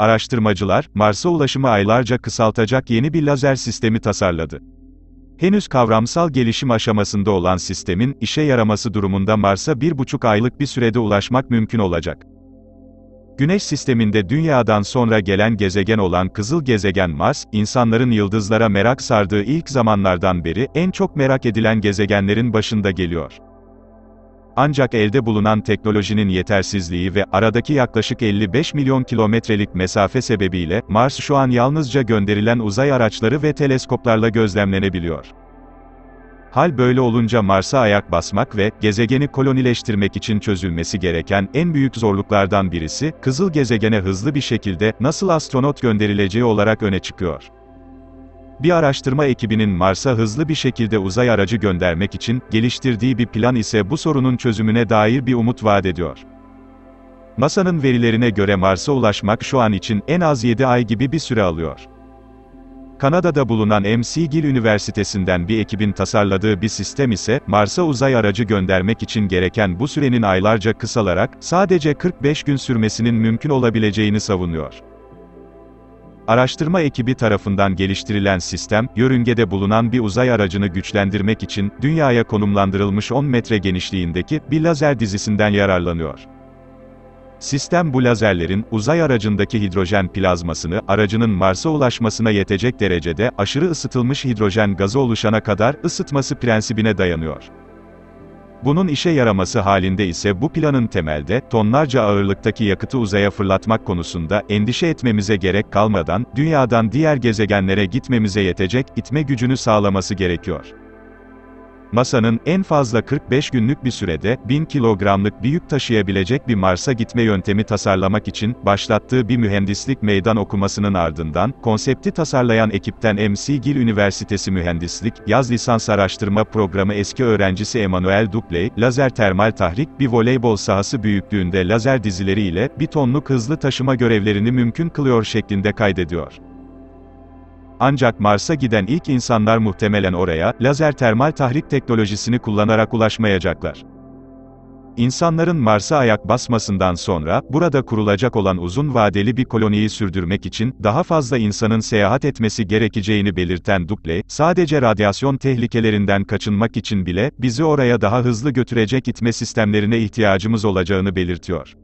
araştırmacılar, Mars'a ulaşımı aylarca kısaltacak yeni bir lazer sistemi tasarladı. Henüz kavramsal gelişim aşamasında olan sistemin, işe yaraması durumunda Mars'a bir buçuk aylık bir sürede ulaşmak mümkün olacak. Güneş sisteminde Dünya'dan sonra gelen gezegen olan kızıl gezegen Mars, insanların yıldızlara merak sardığı ilk zamanlardan beri en çok merak edilen gezegenlerin başında geliyor. Ancak elde bulunan teknolojinin yetersizliği ve aradaki yaklaşık 55 milyon kilometrelik mesafe sebebiyle Mars şu an yalnızca gönderilen uzay araçları ve teleskoplarla gözlemlenebiliyor. Hal böyle olunca Mars'a ayak basmak ve gezegeni kolonileştirmek için çözülmesi gereken en büyük zorluklardan birisi, kızıl gezegene hızlı bir şekilde nasıl astronot gönderileceği olarak öne çıkıyor. Bir araştırma ekibinin Mars'a hızlı bir şekilde uzay aracı göndermek için geliştirdiği bir plan ise bu sorunun çözümüne dair bir umut vaat ediyor. NASA'nın verilerine göre Mars'a ulaşmak şu an için en az 7 ay gibi bir süre alıyor. Kanada'da bulunan McGill Üniversitesi'nden bir ekibin tasarladığı bir sistem ise, Mars'a uzay aracı göndermek için gereken bu sürenin aylarca kısalarak, sadece 45 gün sürmesinin mümkün olabileceğini savunuyor. Araştırma ekibi tarafından geliştirilen sistem, yörüngede bulunan bir uzay aracını güçlendirmek için, dünyaya konumlandırılmış 10 metre genişliğindeki bir lazer dizisinden yararlanıyor. Sistem bu lazerlerin, uzay aracındaki hidrojen plazmasını, aracının Mars'a ulaşmasına yetecek derecede, aşırı ısıtılmış hidrojen gazı oluşana kadar, ısıtması prensibine dayanıyor. Bunun işe yaraması halinde ise bu planın temelde, tonlarca ağırlıktaki yakıtı uzaya fırlatmak konusunda, endişe etmemize gerek kalmadan, dünyadan diğer gezegenlere gitmemize yetecek, itme gücünü sağlaması gerekiyor. NASA'nın en fazla 45 günlük bir sürede 1000 kilogramlık bir yük taşıyabilecek bir Mars'a gitme yöntemi tasarlamak için başlattığı bir mühendislik meydan okumasının ardından konsepti tasarlayan ekipten McGill Üniversitesi Mühendislik Yaz Lisans Araştırma Programı eski öğrencisi Emmanuel Dupley, lazer termal tahrik bir voleybol sahası büyüklüğünde lazer dizileri ile bir tonluk hızlı taşıma görevlerini mümkün kılıyor şeklinde kaydediyor. Ancak Mars'a giden ilk insanlar muhtemelen oraya, lazer termal tahrik teknolojisini kullanarak ulaşmayacaklar. İnsanların Mars'a ayak basmasından sonra, burada kurulacak olan uzun vadeli bir koloniyi sürdürmek için, daha fazla insanın seyahat etmesi gerekeceğini belirten Dupley, sadece radyasyon tehlikelerinden kaçınmak için bile, bizi oraya daha hızlı götürecek itme sistemlerine ihtiyacımız olacağını belirtiyor.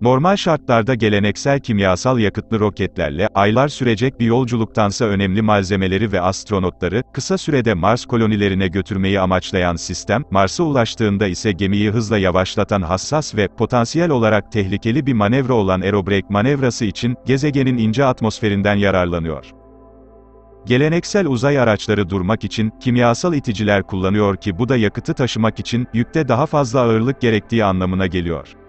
Normal şartlarda geleneksel kimyasal yakıtlı roketlerle, aylar sürecek bir yolculuktansa önemli malzemeleri ve astronotları, kısa sürede Mars kolonilerine götürmeyi amaçlayan sistem, Mars'a ulaştığında ise gemiyi hızla yavaşlatan hassas ve, potansiyel olarak tehlikeli bir manevra olan aerobrake manevrası için, gezegenin ince atmosferinden yararlanıyor. Geleneksel uzay araçları durmak için, kimyasal iticiler kullanıyor ki bu da yakıtı taşımak için, yükte daha fazla ağırlık gerektiği anlamına geliyor.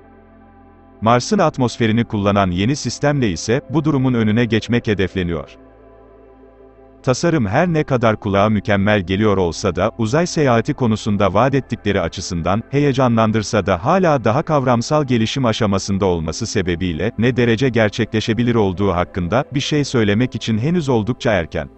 Mars'ın atmosferini kullanan yeni sistemle ise, bu durumun önüne geçmek hedefleniyor. Tasarım her ne kadar kulağa mükemmel geliyor olsa da, uzay seyahati konusunda vaat ettikleri açısından, heyecanlandırsa da hala daha kavramsal gelişim aşamasında olması sebebiyle, ne derece gerçekleşebilir olduğu hakkında, bir şey söylemek için henüz oldukça erken.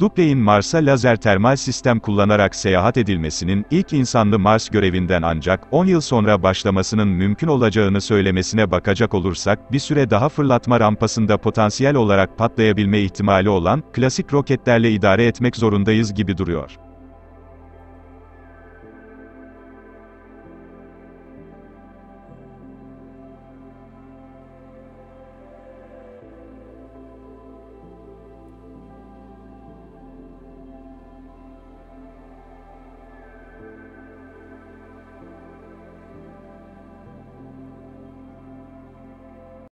Dupley'in Mars'a lazer termal sistem kullanarak seyahat edilmesinin, ilk insanlı Mars görevinden ancak, 10 yıl sonra başlamasının mümkün olacağını söylemesine bakacak olursak, bir süre daha fırlatma rampasında potansiyel olarak patlayabilme ihtimali olan, klasik roketlerle idare etmek zorundayız gibi duruyor.